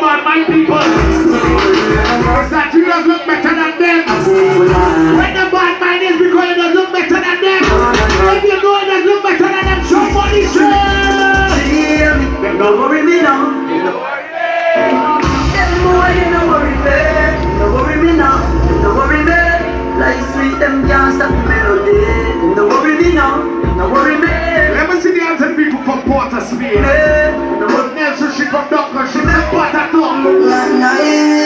come my people. It's that you don't look better than them. When the bad mind is because you don't look better than them. If you know it doesn't look better than them, somebody say. Them no worry me now. Them No worry me. No worry me. No worry me. No worry me now. No worry me. Let me see the answer people from Port of Spain. No she come down cause she